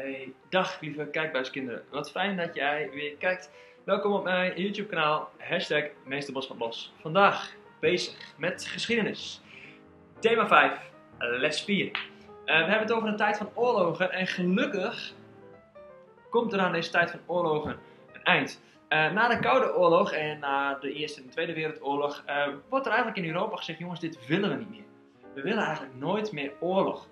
Hey, dag lieve kijkbuiskinderen. Wat fijn dat jij weer kijkt. Welkom op mijn YouTube kanaal. Hashtag Meester Bos van Bos. Vandaag bezig met geschiedenis. Thema 5, les 4. Uh, we hebben het over een tijd van oorlogen en gelukkig komt er aan deze tijd van oorlogen een eind. Uh, na de Koude Oorlog en na de Eerste en de Tweede Wereldoorlog uh, wordt er eigenlijk in Europa gezegd: jongens, dit willen we niet meer. We willen eigenlijk nooit meer oorlog.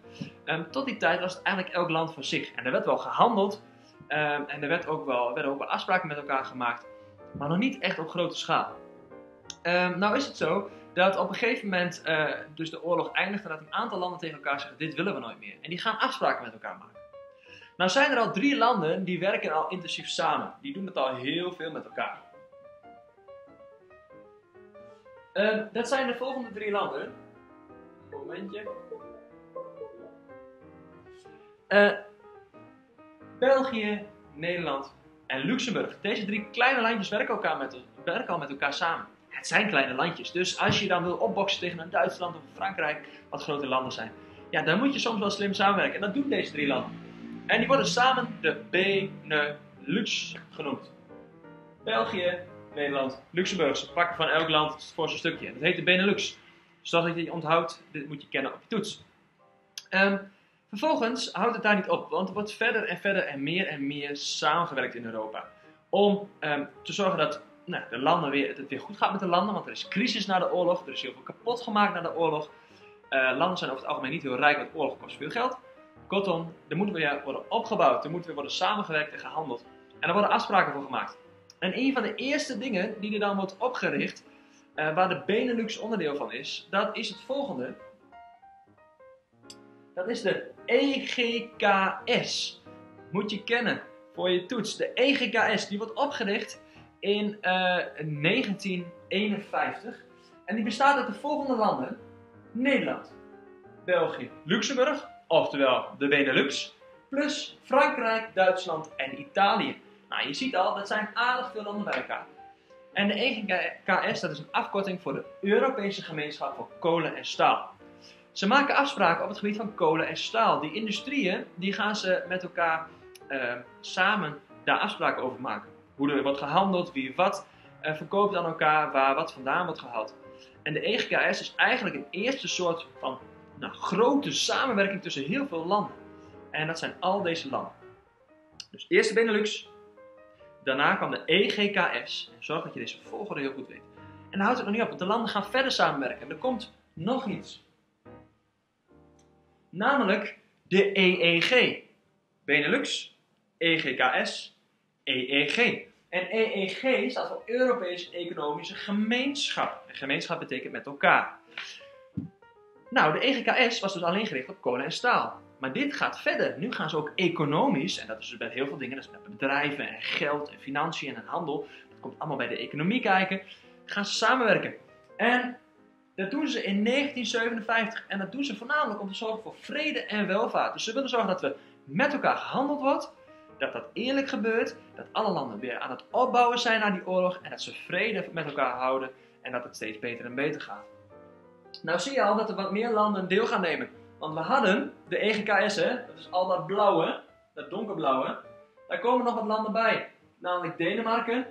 Um, tot die tijd was het eigenlijk elk land voor zich. En er werd wel gehandeld um, en er werd ook wel, werden ook wel afspraken met elkaar gemaakt, maar nog niet echt op grote schaal. Um, nou is het zo dat op een gegeven moment uh, dus de oorlog eindigt en dat een aantal landen tegen elkaar zeggen: dit willen we nooit meer. En die gaan afspraken met elkaar maken. Nou zijn er al drie landen die werken al intensief samen. Die doen het al heel veel met elkaar. Dat zijn de volgende drie landen. Momentje. Uh, België, Nederland en Luxemburg. Deze drie kleine landjes werken, elkaar met, werken al met elkaar samen. Het zijn kleine landjes, dus als je dan wil opboksen tegen een Duitsland of Frankrijk, wat grote landen zijn, ja, dan moet je soms wel slim samenwerken. En dat doen deze drie landen. En die worden samen de Benelux genoemd. België, Nederland, Luxemburg. Ze pakken van elk land voor zijn stukje. Dat heet de Benelux. Zodat je die onthoudt, dit moet je kennen op je toets. Um, vervolgens houdt het daar niet op, want er wordt verder en verder en meer en meer samengewerkt in Europa. Om um, te zorgen dat nou, de landen weer, het weer goed gaat met de landen, want er is crisis na de oorlog, er is heel veel kapot gemaakt na de oorlog. Uh, landen zijn over het algemeen niet heel rijk, want oorlog kost veel geld. Kortom, er moet weer worden opgebouwd, er moet weer worden samengewerkt en gehandeld. En er worden afspraken voor gemaakt. En een van de eerste dingen die er dan wordt opgericht, uh, waar de Benelux onderdeel van is, dat is het volgende. Dat is de EGKS. Moet je kennen voor je toets. De EGKS die wordt opgericht in uh, 1951. En die bestaat uit de volgende landen. Nederland, België, Luxemburg, oftewel de Benelux, plus Frankrijk, Duitsland en Italië. Nou, je ziet al, dat zijn aardig veel landen bij elkaar. En de EGKS, dat is een afkorting voor de Europese Gemeenschap voor Kolen en Staal. Ze maken afspraken op het gebied van kolen en staal. Die industrieën, die gaan ze met elkaar uh, samen daar afspraken over maken. Hoe er wordt gehandeld, wie wat uh, verkoopt aan elkaar, waar wat vandaan wordt gehaald. En de EGKS is eigenlijk een eerste soort van nou, grote samenwerking tussen heel veel landen. En dat zijn al deze landen. Dus eerst de Benelux, daarna kwam de EGKS. Zorg dat je deze volgorde heel goed weet. En houdt het nog niet op, want de landen gaan verder samenwerken. En er komt nog iets. Namelijk de EEG. Benelux, EGKS, EEG. En EEG staat voor Europese Economische Gemeenschap. En gemeenschap betekent met elkaar. Nou, de EGKS was dus alleen gericht op kolen en staal. Maar dit gaat verder. Nu gaan ze ook economisch, en dat is dus bij heel veel dingen, dat is met bedrijven en geld en financiën en handel, dat komt allemaal bij de economie kijken, gaan ze samenwerken. En dat doen ze in 1957 en dat doen ze voornamelijk om te zorgen voor vrede en welvaart. Dus ze willen zorgen dat we met elkaar gehandeld wordt, dat dat eerlijk gebeurt, dat alle landen weer aan het opbouwen zijn na die oorlog en dat ze vrede met elkaar houden en dat het steeds beter en beter gaat. Nou zie je al dat er wat meer landen deel gaan nemen. Want we hadden de EGKS, hè, dat is al dat blauwe, dat donkerblauwe. Daar komen nog wat landen bij. Namelijk Denemarken,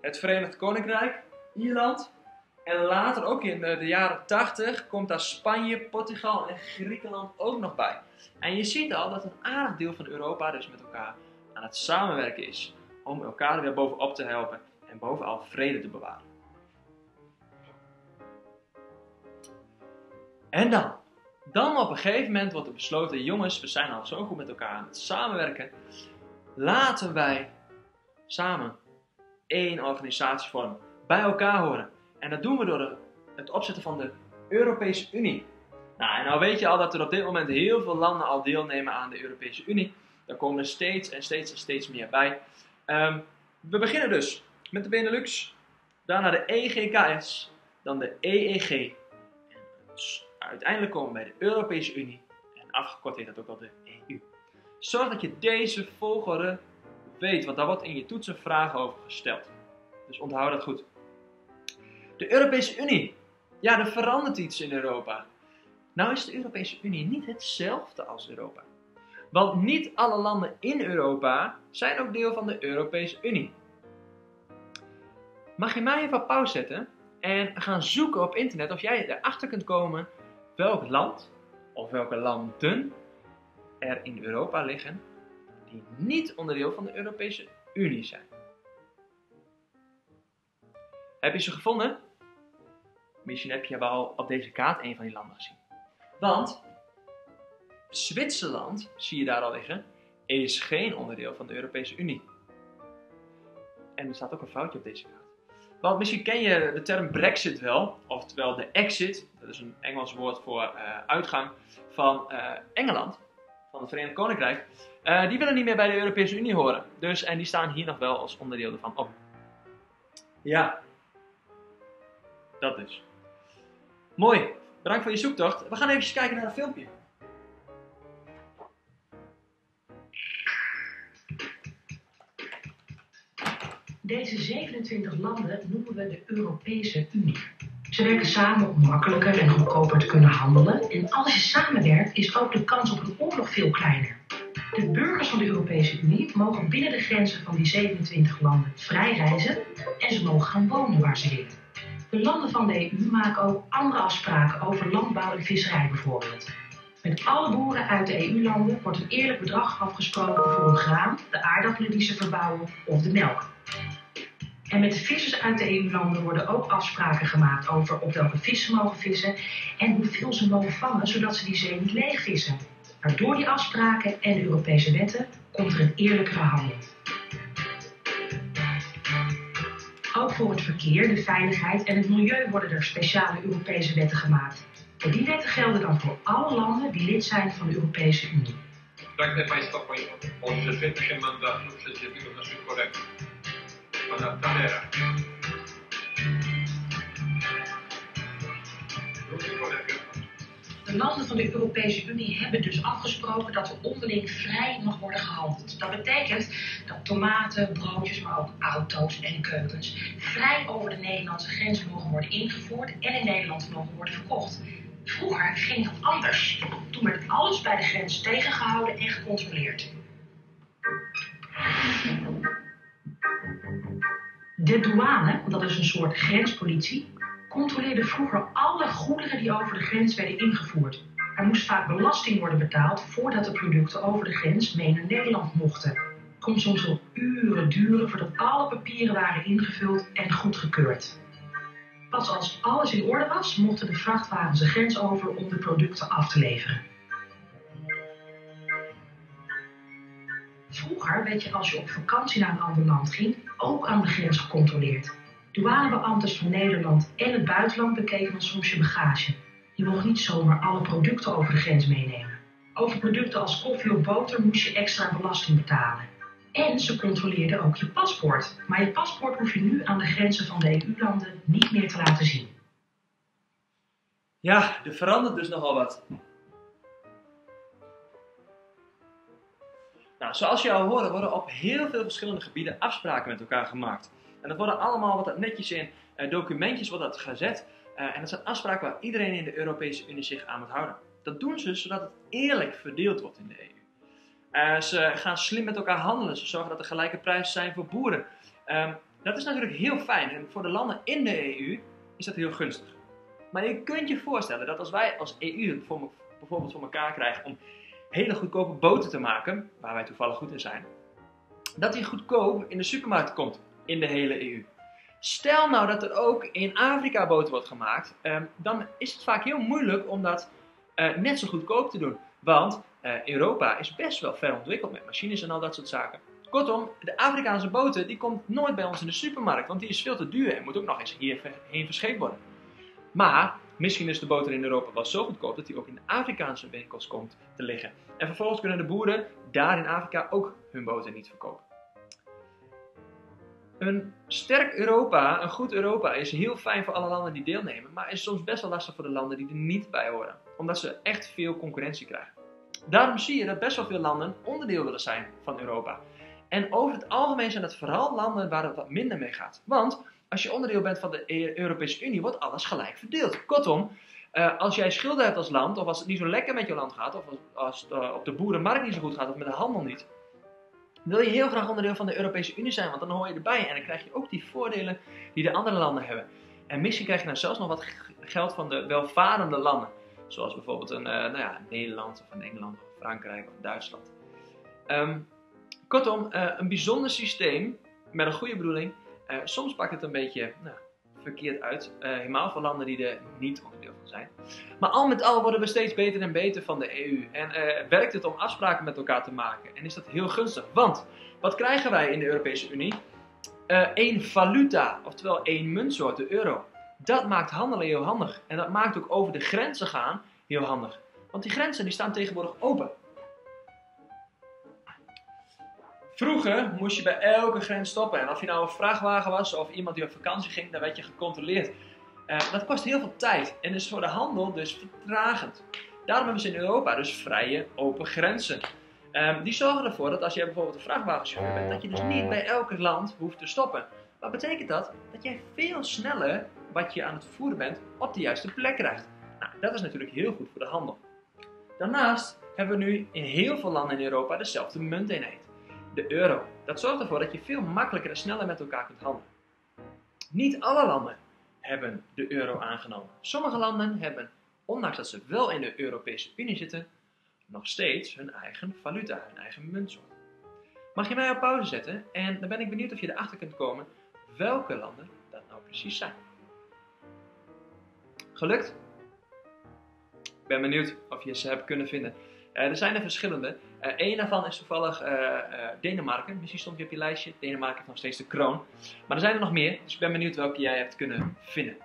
het Verenigd Koninkrijk, Ierland. En later, ook in de jaren 80, komt daar Spanje, Portugal en Griekenland ook nog bij. En je ziet al dat een aardig deel van Europa dus met elkaar aan het samenwerken is. Om elkaar er weer bovenop te helpen en bovenal vrede te bewaren. En dan, dan op een gegeven moment wordt er besloten, jongens, we zijn al zo goed met elkaar aan het samenwerken. Laten wij samen één organisatie vormen, bij elkaar horen. En dat doen we door het opzetten van de Europese Unie. Nou, en nou weet je al dat er op dit moment heel veel landen al deelnemen aan de Europese Unie. Daar komen er steeds en steeds en steeds meer bij. Um, we beginnen dus met de Benelux, daarna de EGKS, dan de EEG. En uiteindelijk komen we bij de Europese Unie. En afgekort heet dat ook al de EU. Zorg dat je deze volgorde weet, want daar wordt in je toetsen vragen over gesteld. Dus onthoud dat goed. De Europese Unie. Ja, er verandert iets in Europa. Nou is de Europese Unie niet hetzelfde als Europa. Want niet alle landen in Europa zijn ook deel van de Europese Unie. Mag je mij even op pauze zetten en gaan zoeken op internet of jij erachter kunt komen welk land of welke landen er in Europa liggen die niet onderdeel van de Europese Unie zijn. Heb je ze gevonden? Misschien heb je wel op deze kaart een van die landen gezien. Want Zwitserland, zie je daar al liggen, is geen onderdeel van de Europese Unie. En er staat ook een foutje op deze kaart. Want misschien ken je de term Brexit wel, oftewel de exit, dat is een Engels woord voor uh, uitgang van uh, Engeland, van het Verenigd Koninkrijk. Uh, die willen niet meer bij de Europese Unie horen. Dus, en die staan hier nog wel als onderdeel ervan op. Ja, dat dus. Mooi, bedankt voor je zoektocht. We gaan even kijken naar een filmpje. Deze 27 landen noemen we de Europese Unie. Ze werken samen om makkelijker en goedkoper te kunnen handelen. En als je samenwerkt, is ook de kans op een oorlog veel kleiner. De burgers van de Europese Unie mogen binnen de grenzen van die 27 landen vrij reizen en ze mogen gaan wonen waar ze willen. De landen van de EU maken ook andere afspraken over landbouw en visserij bijvoorbeeld. Met alle boeren uit de EU-landen wordt een eerlijk bedrag afgesproken voor hun graan, de aardappelen die ze verbouwen of de melk. En met de vissers uit de EU-landen worden ook afspraken gemaakt over op welke vis ze mogen vissen en hoeveel ze mogen vangen, zodat ze die zee niet leegvissen. Maar door die afspraken en Europese wetten komt er een eerlijkere handel. Ook voor het verkeer, de veiligheid en het milieu worden er speciale Europese wetten gemaakt. En die wetten gelden dan voor alle landen die lid zijn van de Europese Unie. Pragnę Państwa poinformować, że świętym mandatu przedsiębiorów naszych kolegów, kolega, De landen van de Europese Unie hebben dus afgesproken dat er onderling vrij mag worden gehandeld. Dat betekent dat tomaten, broodjes, maar ook auto's en keukens vrij over de Nederlandse grens mogen worden ingevoerd en in Nederland mogen worden verkocht. Vroeger ging dat anders. Toen werd alles bij de grens tegengehouden en gecontroleerd. De douane, dat is een soort grenspolitie, controleerde vroeger alle goederen die over de grens werden ingevoerd. Er moest vaak belasting worden betaald voordat de producten over de grens mee naar Nederland mochten. Het kon soms wel uren duren voordat alle papieren waren ingevuld en goedgekeurd. Pas als alles in orde was, mochten de vrachtwagens de grens over om de producten af te leveren. Vroeger werd je als je op vakantie naar een ander land ging ook aan de grens gecontroleerd. Douanebeambtes van Nederland en het buitenland bekeken dan soms je bagage. Je mocht niet zomaar alle producten over de grens meenemen. Over producten als koffie of boter moest je extra belasting betalen. En ze controleerden ook je paspoort. Maar je paspoort hoef je nu aan de grenzen van de EU-landen niet meer te laten zien. Ja, er verandert dus nogal wat. Zoals je al hoorde, worden op heel veel verschillende gebieden afspraken met elkaar gemaakt. En dat worden allemaal wat netjes in uh, documentjes wordt dat gezet. Uh, en dat zijn afspraken waar iedereen in de Europese Unie zich aan moet houden. Dat doen ze zodat het eerlijk verdeeld wordt in de EU. Uh, ze gaan slim met elkaar handelen. Ze zorgen dat er gelijke prijzen zijn voor boeren. Um, dat is natuurlijk heel fijn. En voor de landen in de EU is dat heel gunstig. Maar je kunt je voorstellen dat als wij als EU bijvoorbeeld voor elkaar krijgen om hele goedkope boten te maken, waar wij toevallig goed in zijn, dat die goedkoop in de supermarkt komt in de hele EU. Stel nou dat er ook in Afrika boter wordt gemaakt, um, dan is het vaak heel moeilijk om dat uh, net zo goedkoop te doen. Want uh, Europa is best wel ver ontwikkeld met machines en al dat soort zaken. Kortom, de Afrikaanse boter die komt nooit bij ons in de supermarkt, want die is veel te duur en moet ook nog eens hierheen verscheept worden. Maar misschien is de boter in Europa wel zo goedkoop dat die ook in de Afrikaanse winkels komt te liggen. En vervolgens kunnen de boeren daar in Afrika ook hun boter niet verkopen. Een sterk Europa, een goed Europa, is heel fijn voor alle landen die deelnemen, maar is soms best wel lastig voor de landen die er niet bij horen, omdat ze echt veel concurrentie krijgen. Daarom zie je dat best wel veel landen onderdeel willen zijn van Europa. En over het algemeen zijn het vooral landen waar het wat minder mee gaat. Want als je onderdeel bent van de Europese Unie, wordt alles gelijk verdeeld. Kortom, Eh, als jij schulden hebt als land, of als het niet zo lekker met je land gaat, of als, als eh, op de boerenmarkt niet zo goed gaat, of met de handel niet, wil je heel graag onderdeel van de Europese Unie zijn, want dan hoor je erbij en dan krijg je ook die voordelen die de andere landen hebben. En misschien krijg je dan zelfs nog wat geld van de welvarende landen, zoals bijvoorbeeld een, eh, nou ja, Nederland of een Engeland of Frankrijk of Duitsland. Ehm, kortom, een bijzonder systeem met een goede bedoeling. Eh, soms pakt het een beetje nou, verkeerd uit, eh, helemaal voor landen die er niet onderdeel van zijn. Maar al met al worden we steeds beter en beter van de EU. En eh, werkt het om afspraken met elkaar te maken. En is dat heel gunstig. Want wat krijgen wij in de Europese Unie? Eén valuta, oftewel één muntsoort, de euro. Dat maakt handelen heel handig. En dat maakt ook over de grenzen gaan heel handig. Want die grenzen die staan tegenwoordig open. Vroeger moest je bij elke grens stoppen. En of je nou een vrachtwagen was of iemand die op vakantie ging, dan werd je gecontroleerd. Eh, dat kost heel veel tijd en is voor de handel dus vertragend. Daarom hebben ze in Europa dus vrije, open grenzen. Ehm, die zorgen ervoor dat als jij bijvoorbeeld een vrachtwagenchauffeur bent, dat je dus niet bij elk land hoeft te stoppen. Wat betekent dat? Dat jij veel sneller wat je aan het vervoeren bent op de juiste plek krijgt. Nou, dat is natuurlijk heel goed voor de handel. Daarnaast hebben we nu in heel veel landen in Europa dezelfde munteenheid. De euro. Dat zorgt ervoor dat je veel makkelijker en sneller met elkaar kunt handelen. Niet alle landen hebben de euro aangenomen. Sommige landen hebben, ondanks dat ze wel in de Europese Unie zitten, nog steeds hun eigen valuta, hun eigen muntsoort. Mag je mij op pauze zetten en dan ben ik benieuwd of je erachter kunt komen welke landen dat nou precies zijn. Gelukt? Ik ben benieuwd of je ze hebt kunnen vinden. Eh, er zijn er verschillende. Eén daarvan is toevallig eh, eh, Denemarken. Misschien stond die op je lijstje. Denemarken heeft nog steeds de kroon. Maar er zijn er nog meer, dus ik ben benieuwd welke jij hebt kunnen vinden.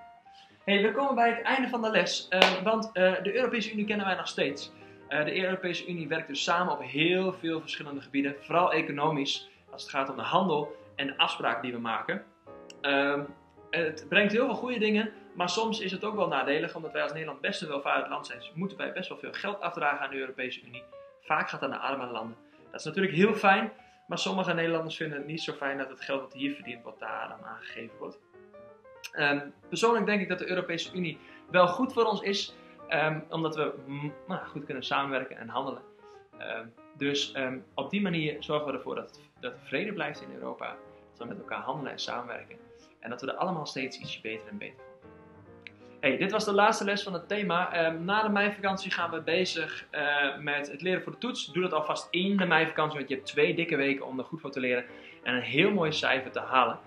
Hey, we komen bij het einde van de les, eh, want eh, de Europese Unie kennen wij nog steeds. Eh, de Europese Unie werkt dus samen op heel veel verschillende gebieden, vooral economisch, als het gaat om de handel en de afspraken die we maken. Ehm, het brengt heel veel goede dingen, maar soms is het ook wel nadelig, omdat wij als Nederland best een welvarend land zijn. Dus moeten wij best wel veel geld afdragen aan de Europese Unie. Vaak gaat dat naar arme landen. Dat is natuurlijk heel fijn, maar sommige Nederlanders vinden het niet zo fijn dat het geld dat hier verdiend wordt daar dan aangegeven wordt. Ehm, persoonlijk denk ik dat de Europese Unie wel goed voor ons is, ehm, omdat we mm, nou, goed kunnen samenwerken en handelen. Ehm, dus op die manier zorgen we ervoor dat, dat er vrede blijft in Europa, dat we met elkaar handelen en samenwerken en dat we er allemaal steeds ietsje beter en beter. Hey, dit was de laatste les van het thema. Ehm, na de meivakantie gaan we bezig eh, met het leren voor de toets. Doe dat alvast in de meivakantie, want je hebt twee dikke weken om er goed voor te leren en een heel mooi cijfer te halen.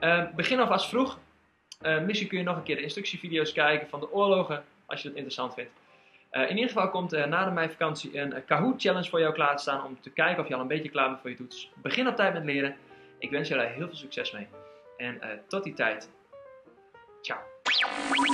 Ehm, begin alvast vroeg. Uh, misschien kun je nog een keer de instructievideo's kijken van de oorlogen, als je dat interessant vindt. Uh, in ieder geval komt uh, na de meivakantie een Kahoot challenge voor jou klaar te staan om te kijken of je al een beetje klaar bent voor je toets. Begin op tijd met leren. Ik wens daar heel veel succes mee. En tot die tijd. Ciao.